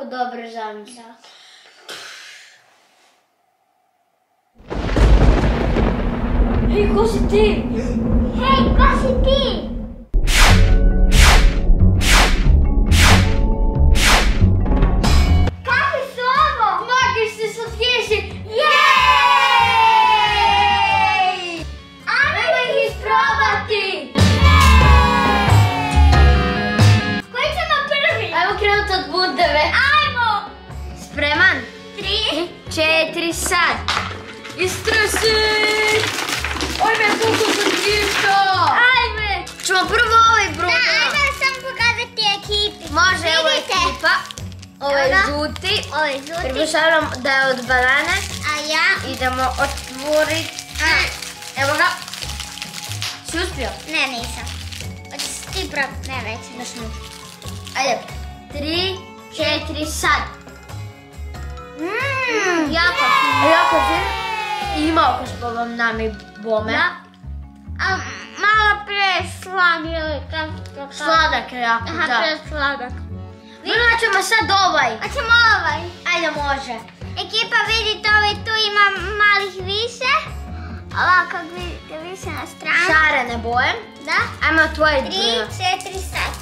dobre zamisli. Da. Hej, ko si ti? Hej, ko si ti? Je ekipa. Ovo je Evo ga. žuti. Ovo je žuti, Pretpostavljam da je od banane. a ja... Idemo otvoriti. Evo ga. Si uspio? Ne, nisam. Hoćeš ti probati? Ne, već. Da smo. Ajde. Tri, četiri, sad. Mmm, jako Jako fin. I ima okus po vam nami bome. Da. A malo pre slan ili kako kaže? Sladak je jako, Aha, da. pre sladak. Vrlo ćemo sad ovaj. Hoćemo ovaj. Ajde, može. Ekipa vidite ovaj tu ima malih više. Ovako vidite više na strani. Šarene boje. Da. Ajmo otvoriti Tri, Bruno. četiri, sad.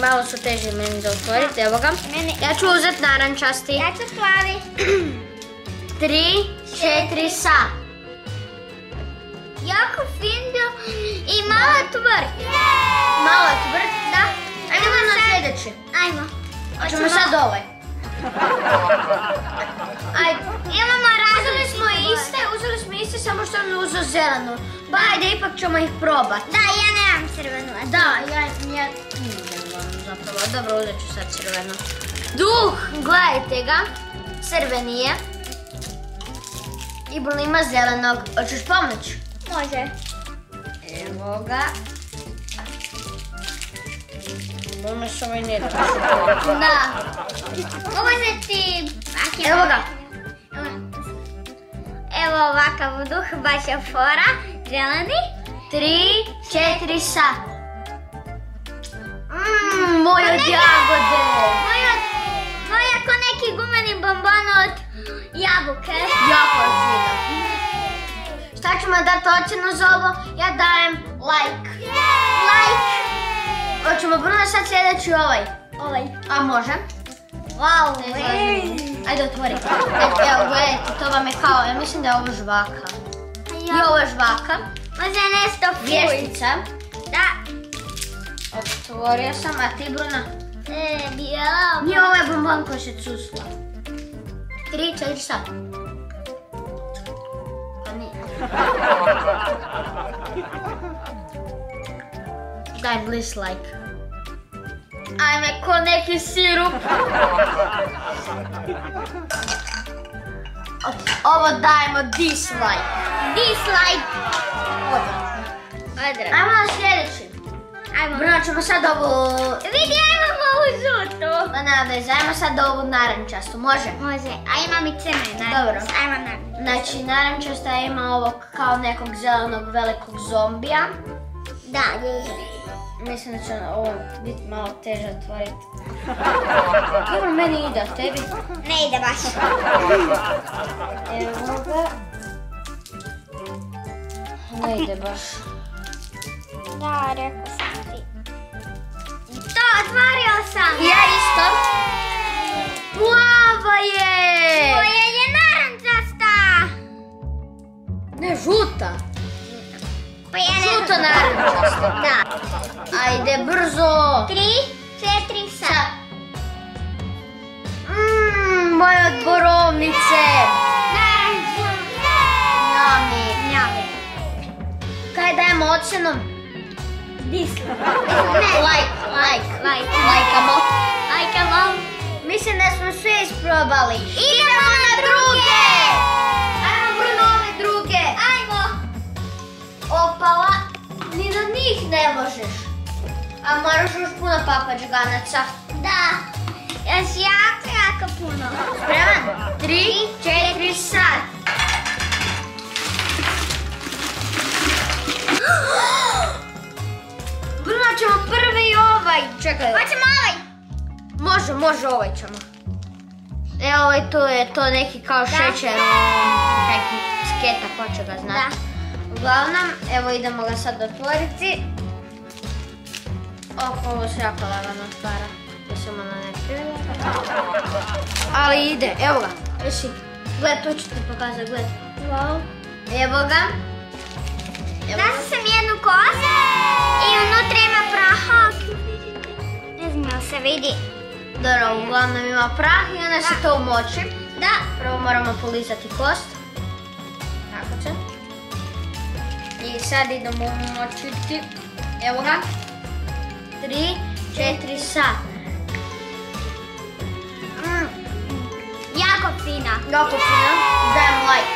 Malo su teže meni za otvoriti, evo ga. Meni... Ja ću uzeti narančasti. Ja ću plavi. Tri, četiri, sad. Jako fin bio i malo tvrd. Ovaj. Ajde. Imamo razne Uzeli smo iste, uzeli smo iste, samo što on uzeo zelenu. Pa ajde, ipak ćemo ih probati. Da, ja nemam crvenu. Da, ja, ja zelenu zapravo. Dobro, uzet ću sad crvenu. Duh, gledajte ga. Crveni je. I Bruno ima zelenog. Hoćeš pomoć? Može. Evo ga. Bruno se ovaj ne da. Da. Ovo je ti... Evo ga. Evo ovakav duh, baš je fora. Zeleni. Tri, četiri, sad. Mmm, moje od jagode. Moja, moja ko neki gumeni bombon od jabuke. Jako je fino. Šta ćemo dati ocjenu za ovo? Ja dajem like. Like. Sad sljedeći ovaj. Ovaj. A može? Wow. Znam. Ajde otvori. Ajde, Evo gledajte, to vam je kao, ja mislim da je ovo žvaka. I ovo je žvaka. Može nešto fuj. Vještica. Da. Otvorio sam, a ti Bruna? E, bijela. Nije ovo je bombon koji se cusla. Tri, četiri, sad. Pa nije. Daj bliss like. Ajme, ko neki sirup. Ovo dajemo dislike. Dislike. Ajmo na sljedeći. Ajmo. Bruno, ćemo sad ovu... Vidi, ja imam ovu žutu. Ma nema veze, ajmo sad ovu narančastu, može? Može, a imam i crne. Dobro. Ajmo na. Znači, narančasta ima ovog kao nekog zelenog velikog zombija. Da, je. Mislim da će ovo biti malo teže otvoriti. Dobro, meni ide, a tebi? Ne ide baš. Evo ga. Ne ide baš. Da, rekao sam ti. To, otvorio sam. Ja isto. Plava je! Moja je narančasta. Ne, žuta. Pa ja ne Žuto znam. narančasta. Da. Ajde, brzo. Tri, četiri, sad. Mmm, moje od borovnice. Njami. Njave. Kaj dajemo ocjenu? Dislike. Like, like, Like. lajkamo. Lajkamo. Mislim da smo sve isprobali. Idemo na druge! Opala, ni na njih ne možeš. A moraš još puno papađganaca. Da. Još jako, jako puno. Spreman? Tri, četiri, sad. Bruno, čekaj. Hoćemo ovaj. Može, može, ovaj ćemo. Evo, ovaj tu je to neki kao šećer, neki sketa, ko će ga Da. Uglavnom, evo idemo ga sad otvoriti. Oh, ovo se jako lagano otvara. Da se malo ne. Ali ide, evo ga. Gled, tu ću ti pokazati, gled. Wow. Evo ga. Našla sam jednu kosu i unutra ima praha. Ne znam se vidi. Dobro, uglavnom ima prah i onda se to umoči. Da. Prvo moramo polizati kost. I sad idemo umočiti. Evo ga. 3, 4 sat. Mm. Jako fina. Jako fino. Dajem like.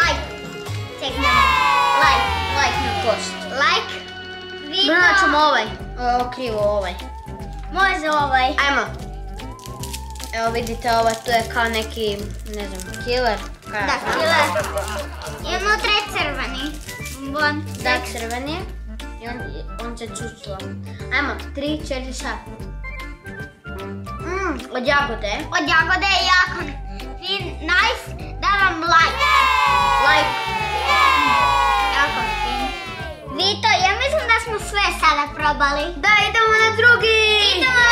Like. Čekaj. Like. Like na kost. Like. Vito. Brno ćemo ovaj. O, krivo ovaj. Može ovaj. Ajmo. Evo vidite ovo tu je kao neki, ne znam, killer. Kaj Da, killer. I unutra je crveni. Bon. Da, crven je. I on, on se čučilo. Ajmo, 3, 4 sat. Mm, od jagode. Od jagode je jako fin, nice. Da vam like. Like. Jako fin. Vito, ja mislim da smo sve sada probali. Da, idemo na drugi. Idemo!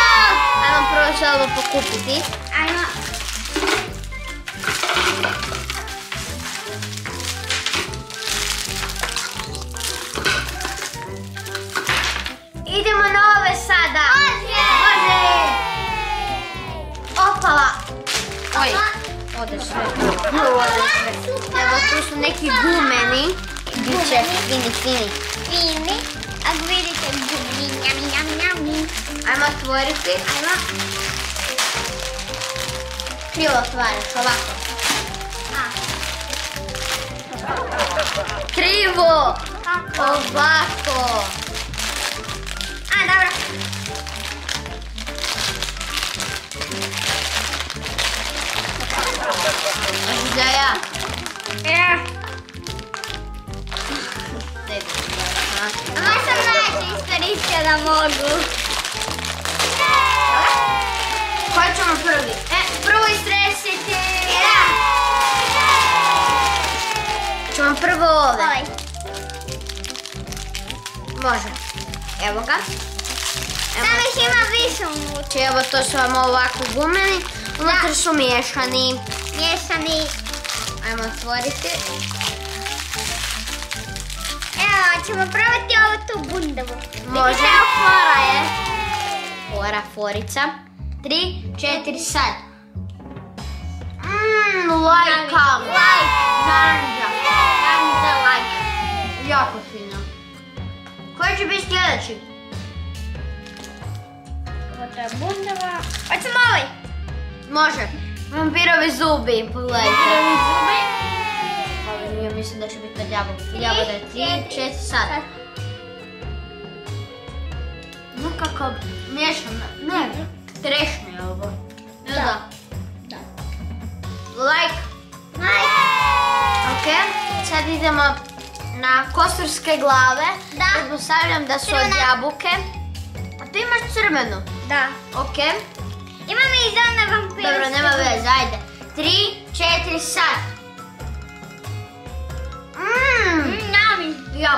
Ajmo prvo sve ovo pokupiti. Ajmo. Oj, ode sve. Ode sve. Evo tu su neki gumeni. Biće fini, fini. Fini. Ako vidite, gumi, njami, njami, njami. Ajmo otvoriti. Ajmo. Krivo otvaraš, ovako. A, Krivo. Ovako. Da mogu. Koji ćemo prvi? E, prvo istresiti. Ja. Ćemo prvo ove. Ovaj. Može. Evo ga. Evo. Samo ih ima više unutra. Evo to su vam ovako gumeni. Unutra su miješani. Miješani. Ajmo otvoriti. Evo, ćemo probati ovu tu bundovu. Može. Evo fora je. Fora, forica. Tri, četiri, sad. Mmm, lajka. Like. Naranja. Naranja like. Jako fino. Koji će biti sljedeći? Ovo je bundova. Hoćemo ovaj. Može. Vampirovi zubi, pogledajte. Jagoda. Jagoda je tri, četiri, sad. No kako miješano. Ne, trešnje je ovo. Jel Da. da? Like. Like. Ok, sad idemo na kosturske glave. Da. Pretpostavljam da su od jabuke. A ti imaš crvenu. Da. Ok. Imam i zone vampirske. Dobro, nema veze, ajde. Tri, četiri, sad.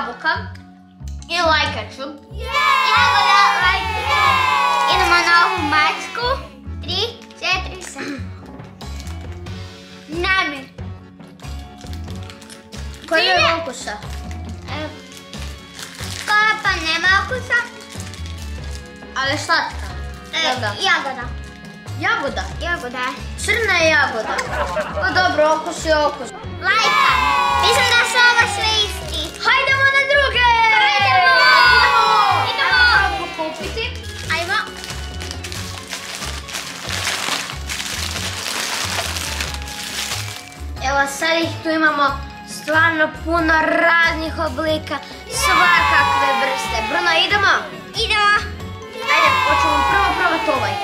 Jabuka. I lajkaču. Jagoda like. Idemo na ovu mačku. Tri, četiri, sad. Nami. Koji je ukusa? E, Skoro pa nema okusa. Ali slatka. E, jagoda. Jagoda. Jagoda. Crna je jagoda. Pa dobro, okus je okus. Lajka. Stvarno puno raznih oblika, svakakve vrste. Bruno, idemo? Idemo. Ajde, hoćemo prvo probati ovaj.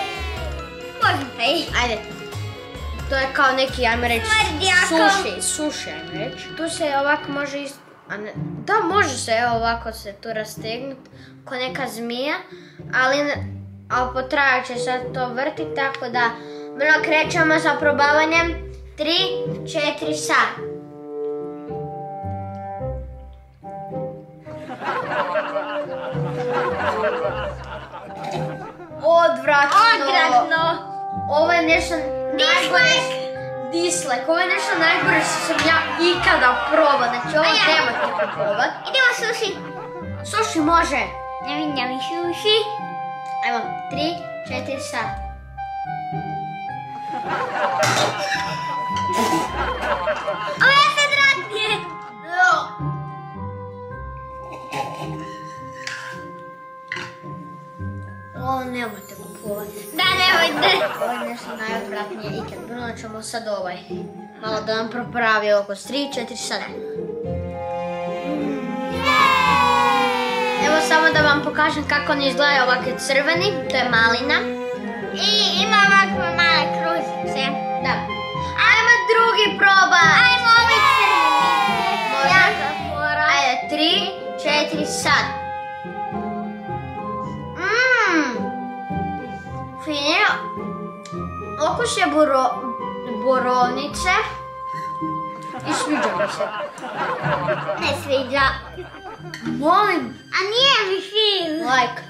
Možete i. Ajde. To je kao neki, ajmo reći, suši, suši, ajmo reći. Tu se ovako može ist... A ne, da, može se, evo ovako se tu rastegnut, ko neka zmija, ali, ne- a potrajat će sad to vrti, tako da malo krećemo sa probavanjem 3-4 sat. Odvratno. Odvratno. Ovo je nešto najgore. Dislike. Ovo je nešto najgore što sam ja ikada probao. Znači ovo ja. nemojte probat. Idemo suši. Suši može. Njami, njami, suši. Evo, 3, 4 sat. Ovo je sad radnije. Ovo nemojte kupovati. Da, nemojte. Ovo je nešto najodvratnije ikad. Bruno ćemo sad ovaj. Malo da nam propravi oko 3-4 sata. Evo samo da vam pokažem kako oni izgledaju ovakvi crveni. To je malina. I ima ovakve male kružice. Da. Ajmo drugi probat. Ajmo ovaj crveni. Može? Ajde, 3, 4 sad. Okus je boro, borovnice. I sviđa mi se. Ne sviđa. Molim, A nije mi fin. like.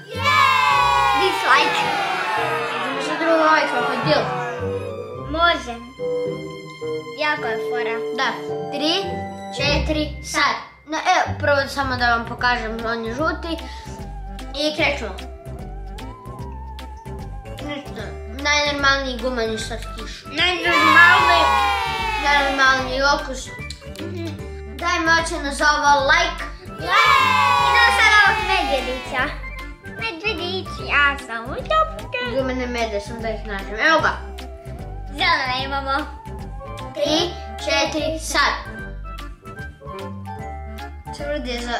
Dislike. Idemo sa drugo like, krokodil. Može. Jako je fora. Da, 3, 4, sad. No, evo, prvo samo da vam pokažem, on je žuti. I krećemo. Najnormalniji gumeni slatkiš. Najnormalniji. Najnormalniji okus. Dajme ocjenu za ovo like. Idemo sad ovog medvjedića. Medvjedić, ja sam u topke. Gumene mede sam da ih nađem. Evo ga. Zelene imamo. 3, 4, sad. Tvrd je za...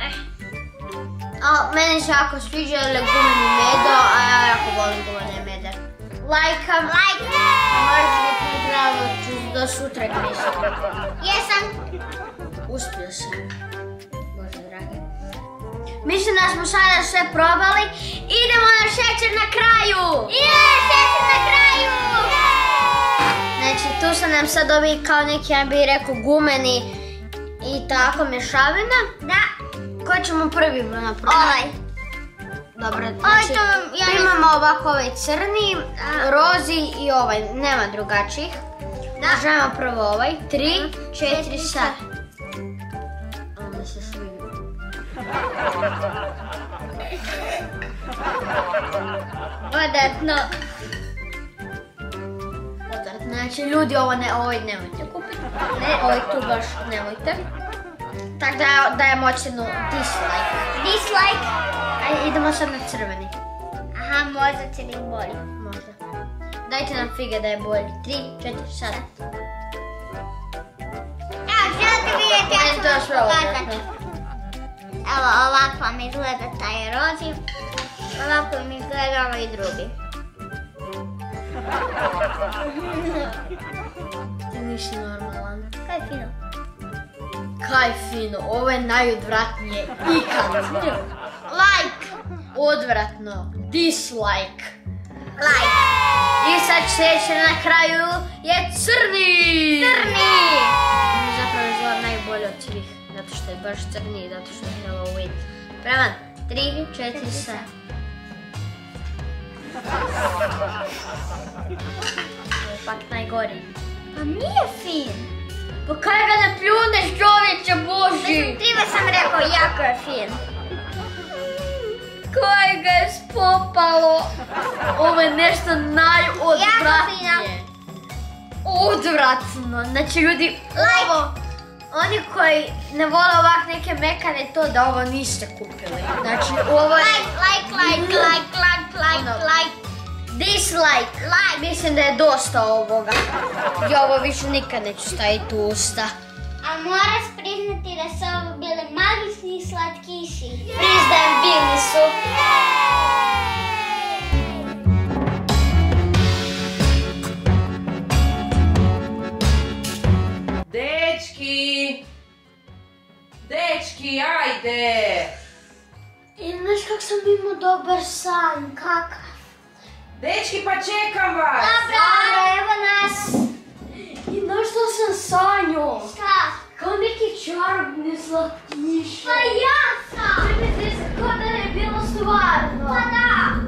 Eh, A, meni se jako sviđa je gumeni medo, a ja jako volim gumene Lajkam. like. Možete napravno ću do sutra. Jesam. Uspio sam. Bože. Mislim da smo sada sve probali. Idemo na šećer na kraju. Je, šećer na kraju. Znači tu su nam sad ovi kao neki, ja bih rekao, gumeni i tako mješavina. Da. Koji ćemo prvi napraviti? Ovaj. Dobro, znači to ja ne imamo ovako ovaj crni, A. rozi i ovaj, nema drugačijih. Da. Možemo prvo ovaj, tri, četiri, sad. Mi se sviđa. Odavno. Odvratno. Znači ljudi ovo ne, ovaj nemojte kupiti. Ne, ovaj tu baš nemojte. Tako da dajem ocjenu dislike. Dislike. Ajde, idemo sad na crveni. Aha, možda će biti bolje. Možda. Dajte nam fige da je bolji. Tri, četiri, sad. Evo, želite vidjeti, ja ću vam pokazati. Evo, ovako vam izgleda taj rozi. Ovako mi izgleda ovaj drugi. Ti nisi normalan. Kaj fino. Kaj fino, ovo je najodvratnije ikad. Like. Odvratno. Dislike. Like. I sad sljedeće na kraju je crni. Crni. Je zapravo izgleda najbolje od svih. Zato što je baš crni i zato što je Halloween. Prema, tri, četiri, sad. Ovo je pak najgori. Pa nije fin. Pa kaj ga ne pljuneš čovječe boži? Krivo sam rekao, jako je fin. Kaj ga je spopalo? Ovo je nešto najodvratnije. Odvratno. Znači ljudi, ovo, oni koji ne vole ovak neke mekane to da ovo niste kupili. Znači ovo je Like, like, like, like, like, like, Ono. like. dislike. Like. Mislim da je dosta ovoga. Ja ovo više nikad neću staviti u usta. A moraš priznati da su ovo bili slatkiši. Priznajem, bili su. Dečki! Dečki, ajde! I znaš kak sam imao dobar san, kakav? Dečki, pa čekam vas! Dobro, evo nas. I znaš što sam sanjao? Šta? Комбіки чорні, сладкіші. Та яса! Ти э, білосварно. Вода!